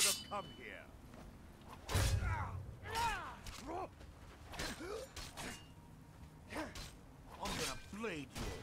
should have come here. I'm gonna blade you.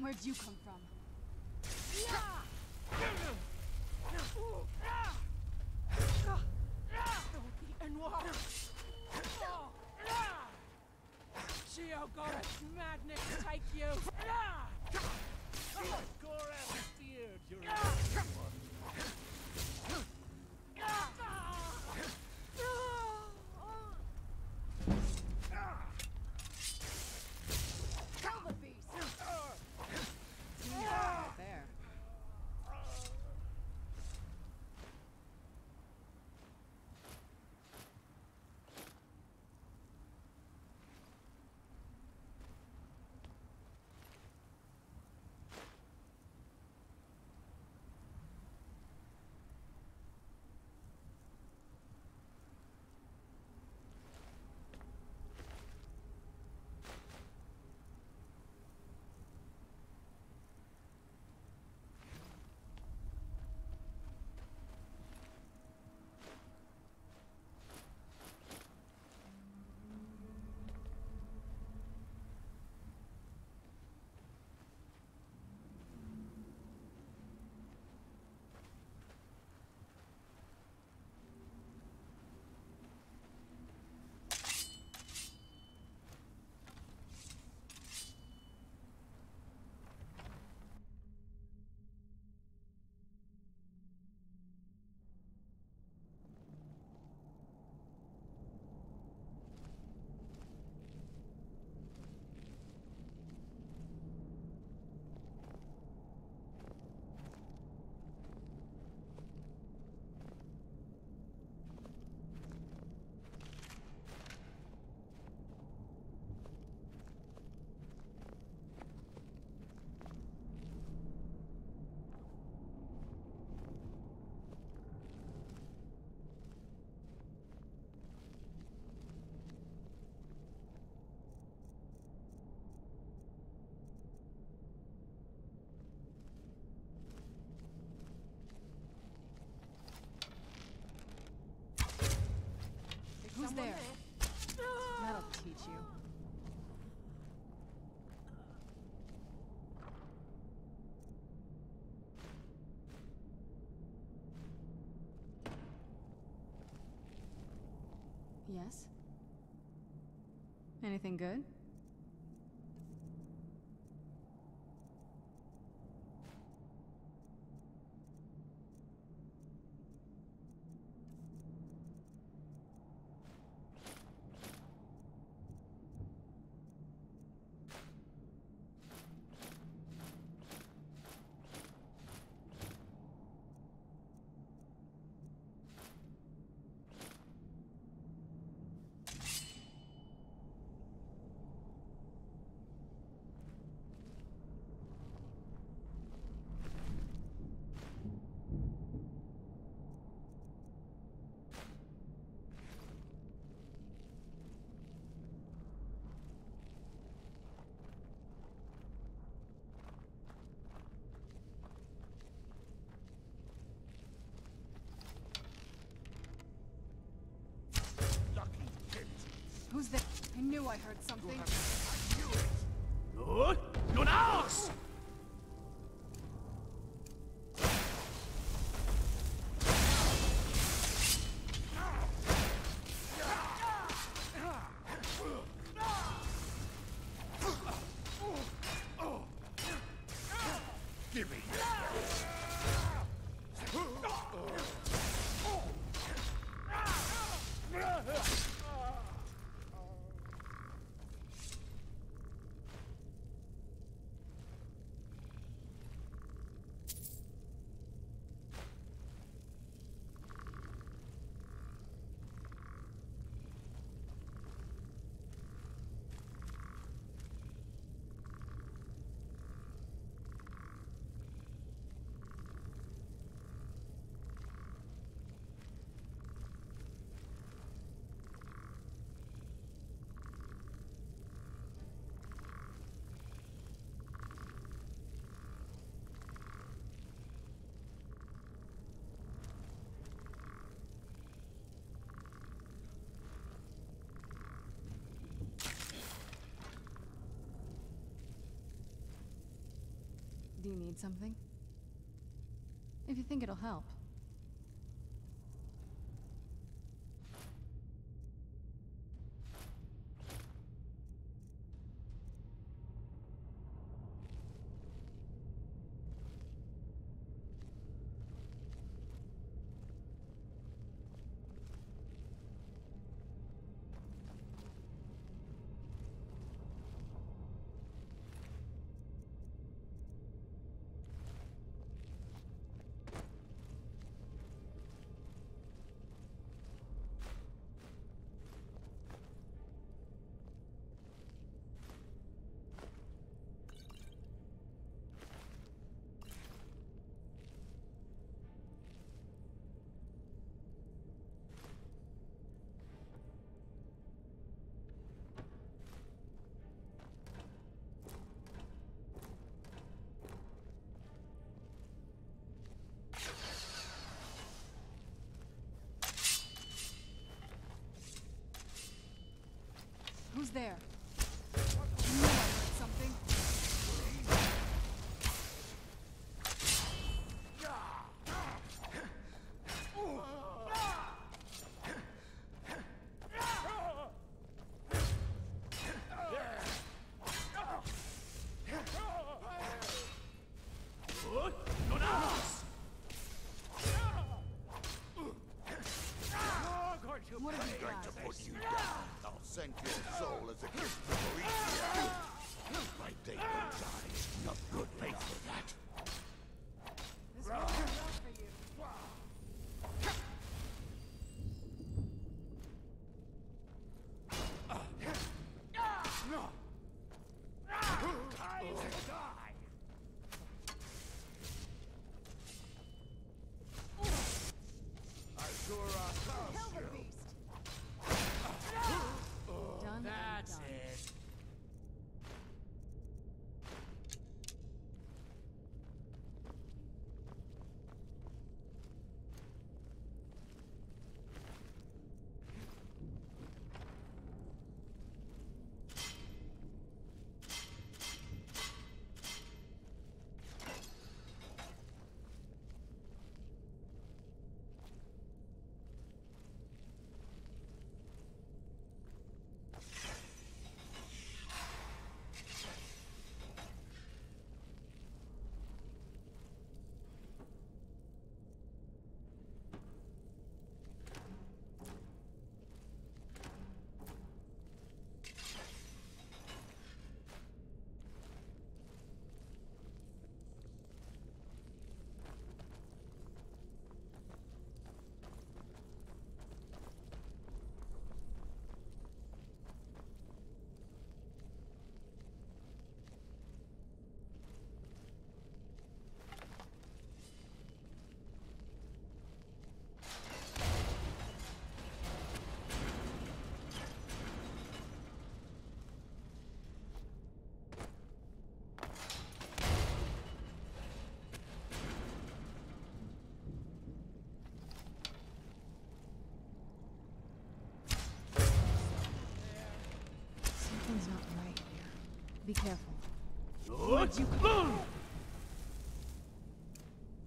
Where'd you come from? There? That'll teach you. Yes? Anything good? I knew I heard something. Good. You're an ass! Give Do you need something? If you think it'll help. Who's there? Something. What have you got? to put you down. I'll send your Be careful. Where'd you come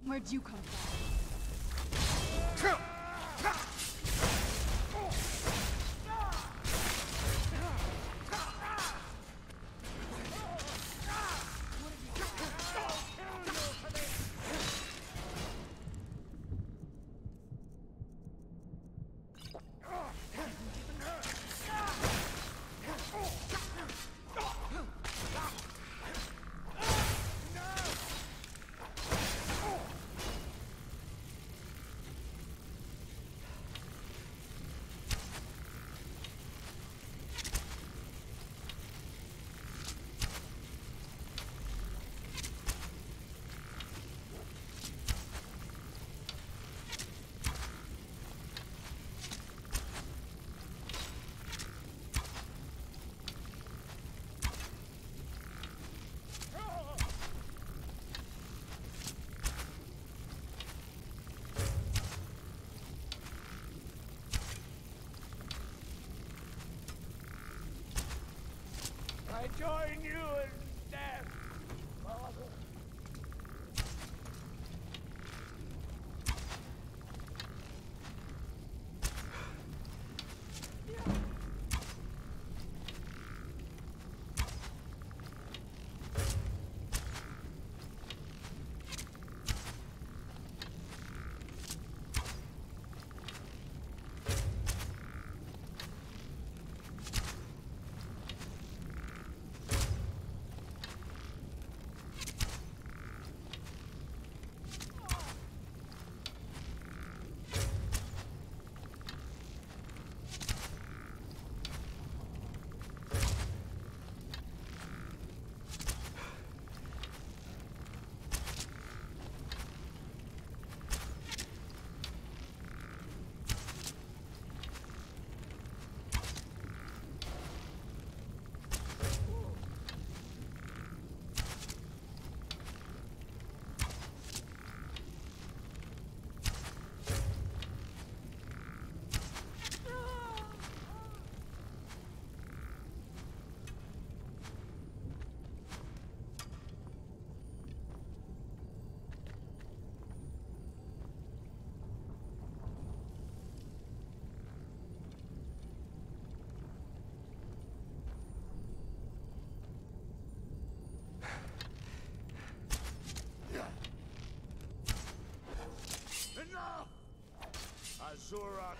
Where'd you come from? I join you in death, Father. Enough! Azura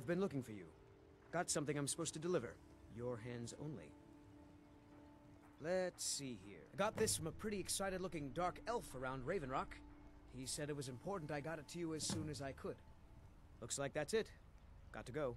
I've been looking for you. Got something I'm supposed to deliver. Your hands only. Let's see here. I got this from a pretty excited looking dark elf around Raven Rock. He said it was important I got it to you as soon as I could. Looks like that's it. Got to go.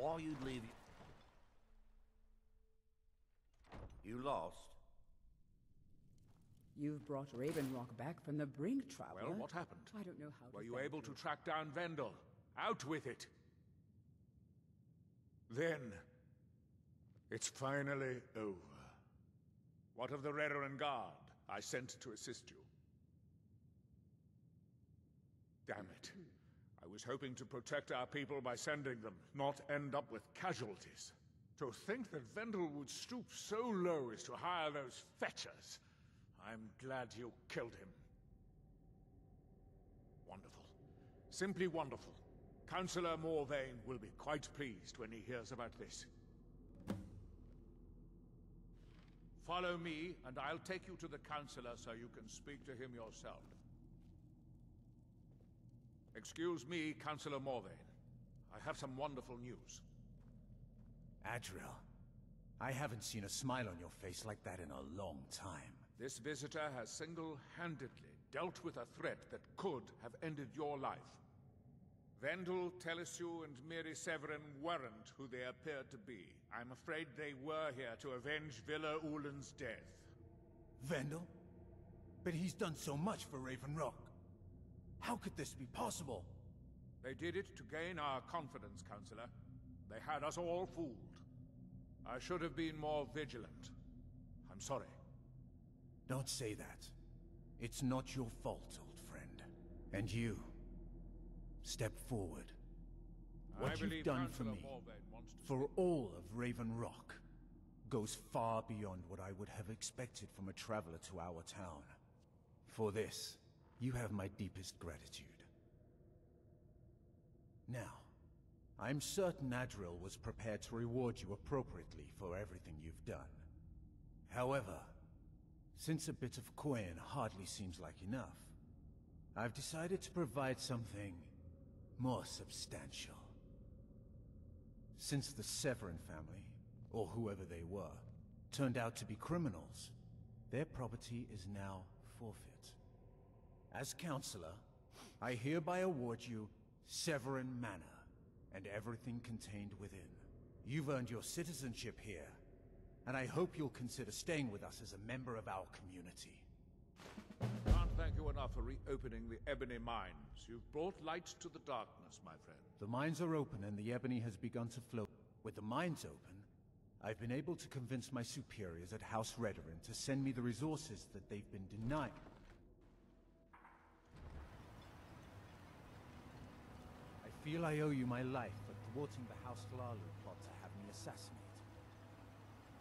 Why you'd leave you... You lost? You've brought Raven Rock back from the brink, Traveler. Well, what happened? I don't know how to Were you thank able to track down Vendil? Out with it! Then... It's finally over. What of the Redoran Guard I sent to assist you? Damn it. Hmm. Was hoping to protect our people by sending them, not end up with casualties. To think that Vendil would stoop so low as to hire those fetchers. I'm glad you killed him. Wonderful. Simply wonderful. Councillor Morvayn will be quite pleased when he hears about this. Follow me, and I'll take you to the Councillor so you can speak to him yourself. Excuse me, Councillor Morvayn. I have some wonderful news. Adril, I haven't seen a smile on your face like that in a long time. This visitor has single-handedly dealt with a threat that could have ended your life. Vendil, Telesue, and Miri Severin weren't who they appeared to be. I'm afraid they were here to avenge Villa Ulen's death. Vendil? But he's done so much for Raven Rock. How could this be possible? They did it to gain our confidence, Counselor. They had us all fooled. I should have been more vigilant. I'm sorry. Don't say that. It's not your fault, old friend. And you, step forward. What believe you've done for me, for all of Raven Rock, goes far beyond what I would have expected from a traveler to our town. For this, you have my deepest gratitude. Now, I'm certain Adril was prepared to reward you appropriately for everything you've done. However, since a bit of coin hardly seems like enough, I've decided to provide something more substantial. Since the Severin family, or whoever they were, turned out to be criminals, their property is now forfeit. As Counselor, I hereby award you Severin Manor, and everything contained within. You've earned your citizenship here, and I hope you'll consider staying with us as a member of our community. Can't thank you enough for reopening the Ebony Mines. You've brought light to the darkness, my friend. The mines are open and the ebony has begun to flow. With the mines open, I've been able to convince my superiors at House Redoran to send me the resources that they've been denied. Feel I owe you my life for thwarting the House Hlaalu plot to have me assassinated.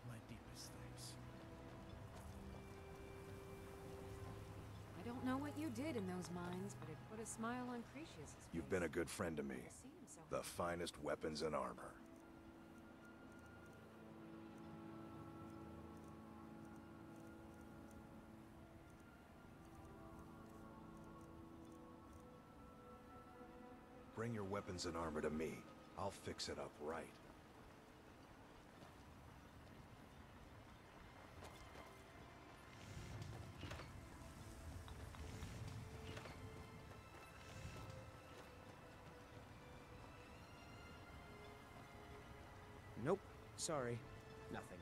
My deepest thanks. I don't know what you did in those mines, but it put a smile on Crescius's face. You've been a good friend to me. To see him so The finest weapons and armor. Weapons and armor to me. I'll fix it up right. Nope. Sorry. Nothing.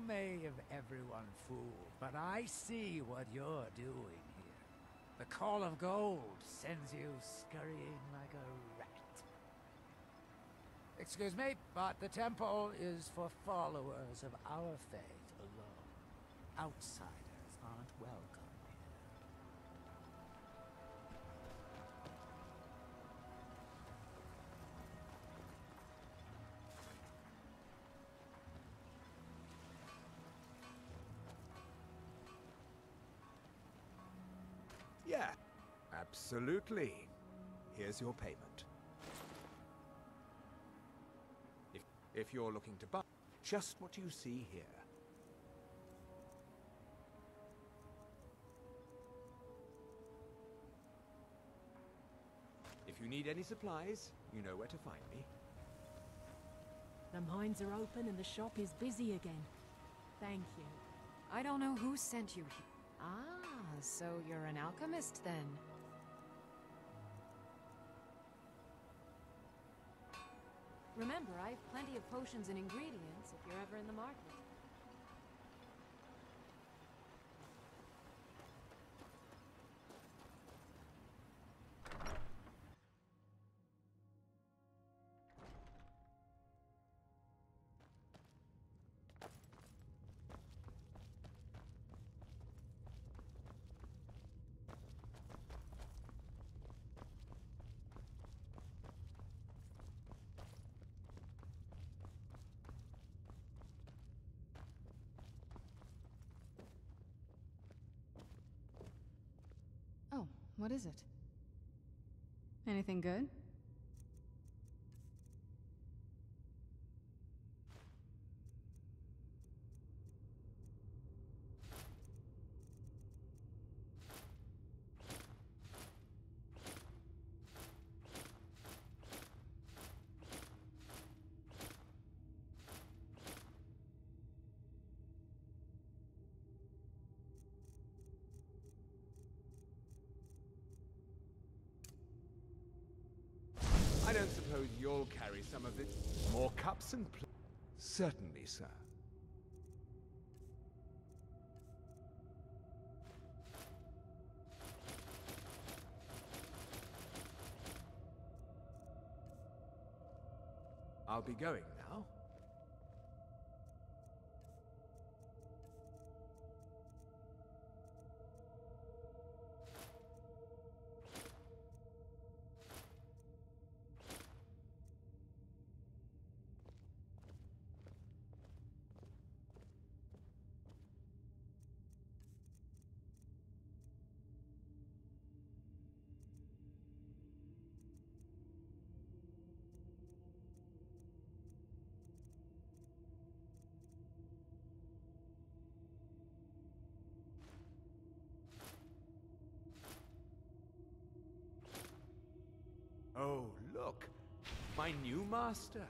You may have everyone fooled, but I see what you're doing here. The Call of Gold sends you scurrying like a rat. Excuse me, but the temple is for followers of our faith alone. Outsiders aren't welcome Yeah, absolutely. Here's your payment. If, if you're looking to buy, just what you see here. If you need any supplies, you know where to find me. The mines are open and the shop is busy again. Thank you. I don't know who sent you here. Ah, so you're an alchemist then. Remember, I have plenty of potions and ingredients if you're ever in the market. What is it? Anything good? You'll carry some of this. More cups and pl- Certainly, sir. I'll be going Oh, look! My new master!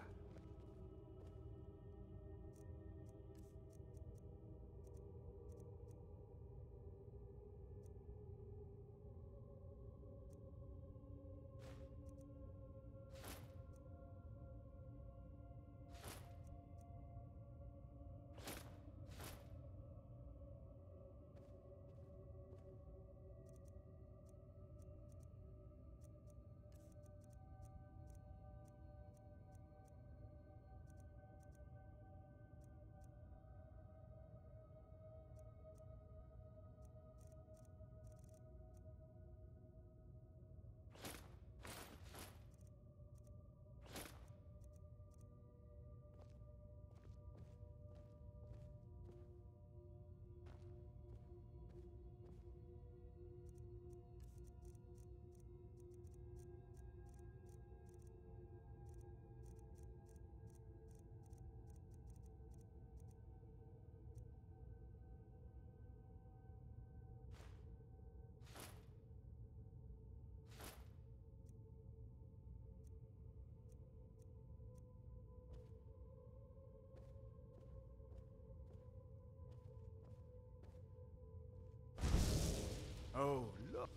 Oh, look!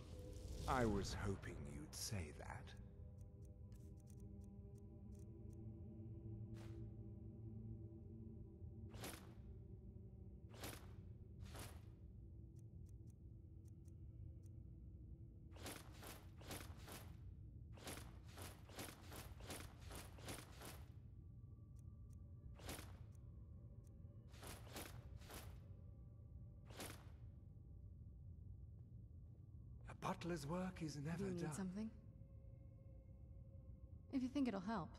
I was hoping butler's work is never Do you need done. something? If you think it'll help.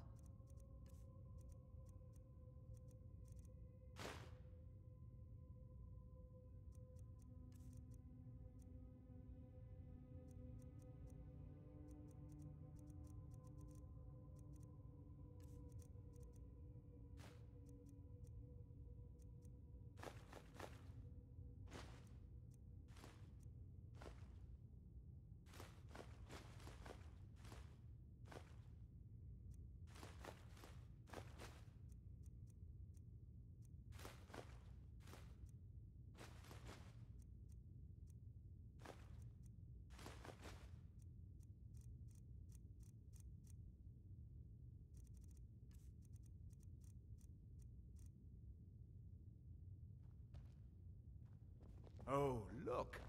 Oh, look!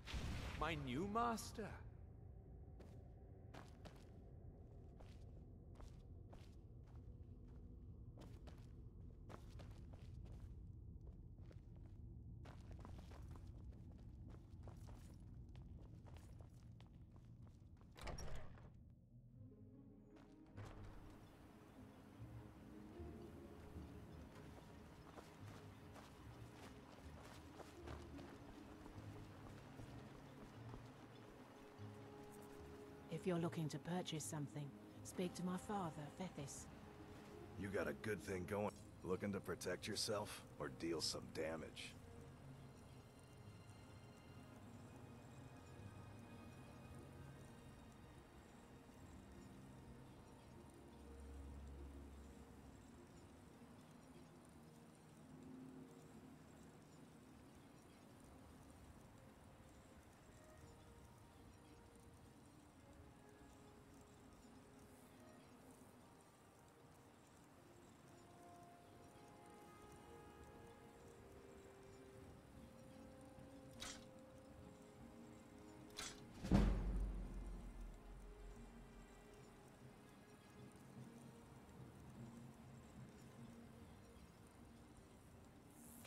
My new master! If you're looking to purchase something, speak to my father, Fethis. You got a good thing going. Looking to protect yourself or deal some damage?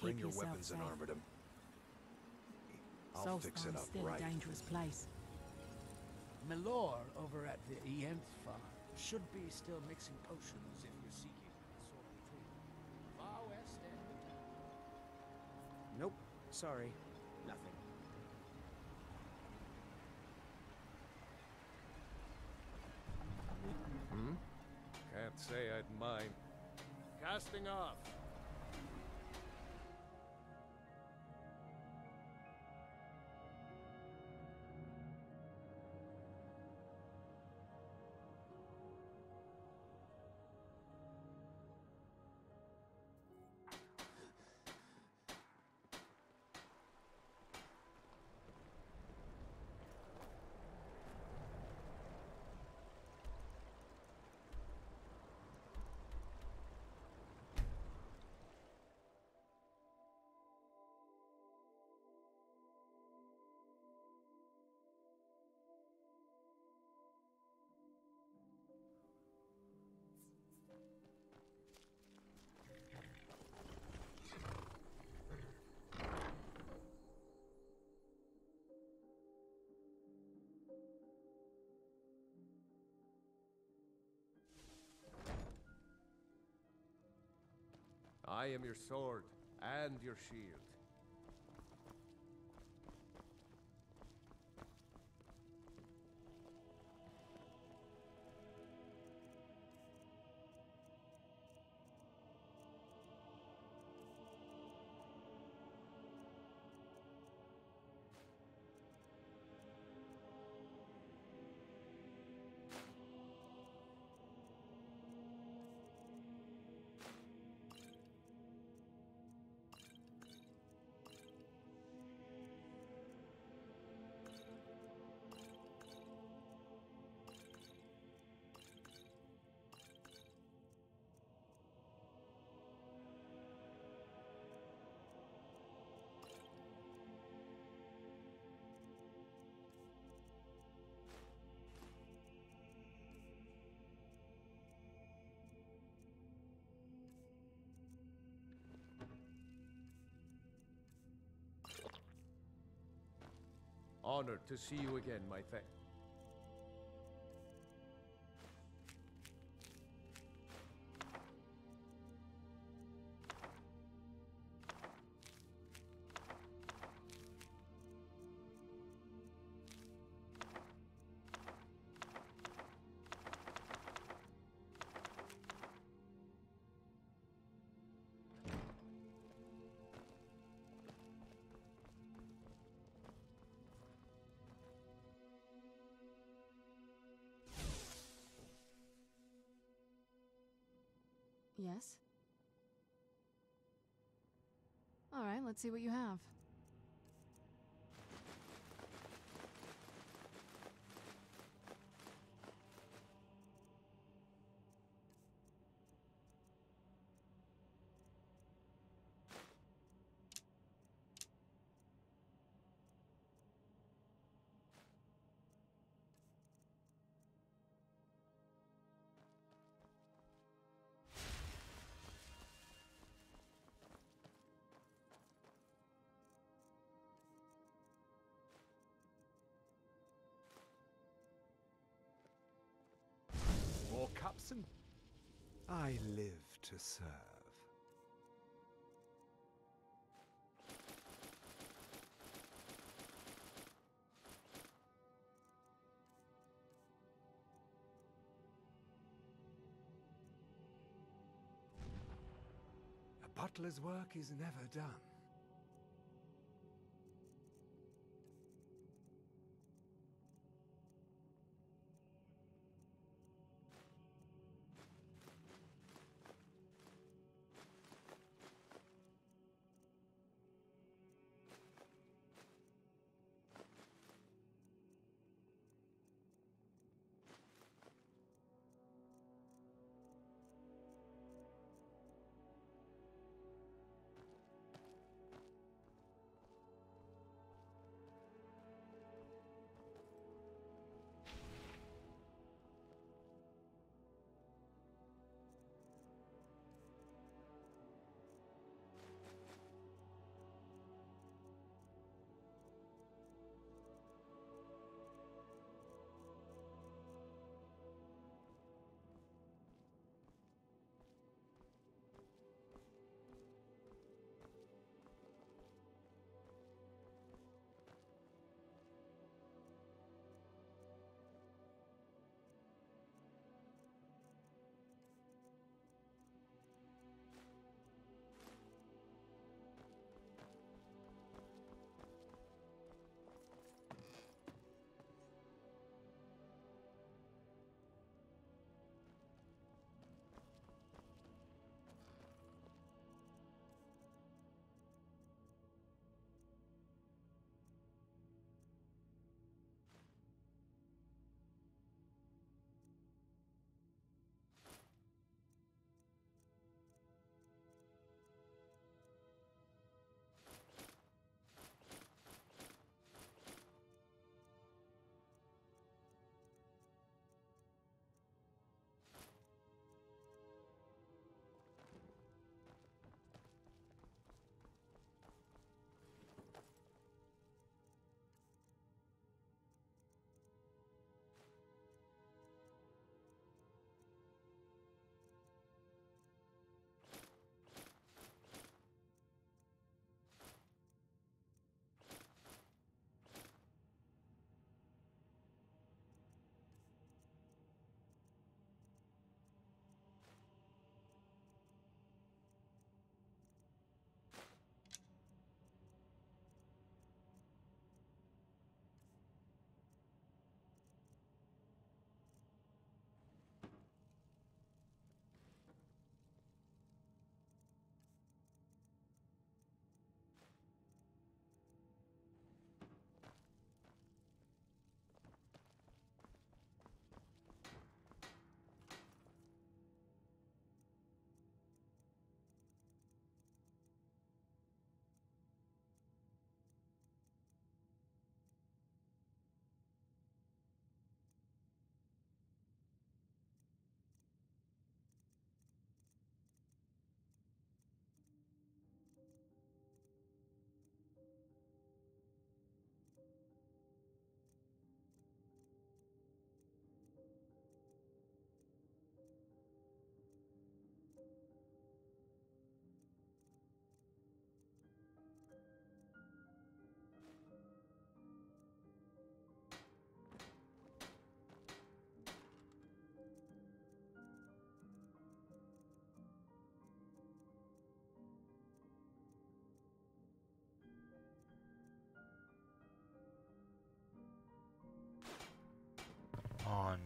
Bring your yourself weapons and safe. armor them. I'll fix it up still right. a dangerous place. Milore over at the Ienth farm should be still mixing potions if you're seeking that sort of treatment. Far west end of town. Nope. Sorry. Nothing. Hmm? Can't say I'd mind. Casting off. I am your sword and your shield. Honored to see you again, my friend. Let's see what you have. I live to serve. A butler's work is never done.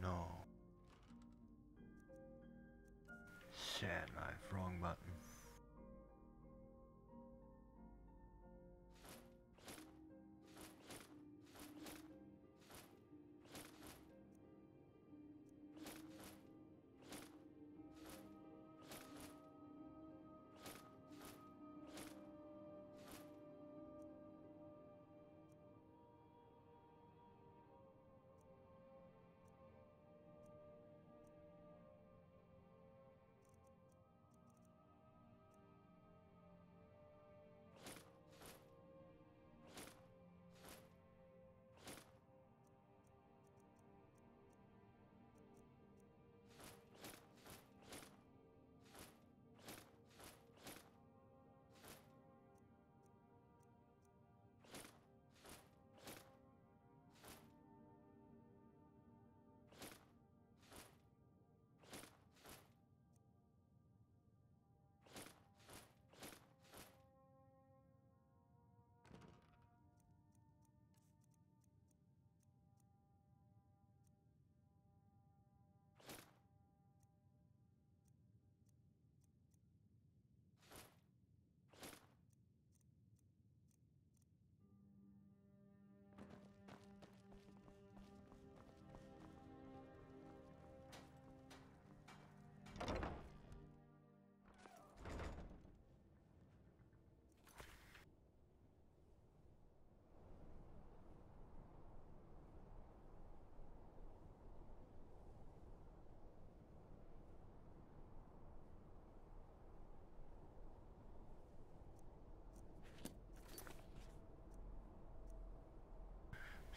No.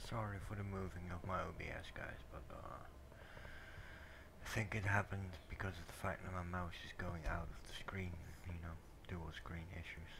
Sorry for the moving of my OBS, guys, but uh, I think it happened because of the fact that my mouse is going out of the screen, you know, dual screen issues.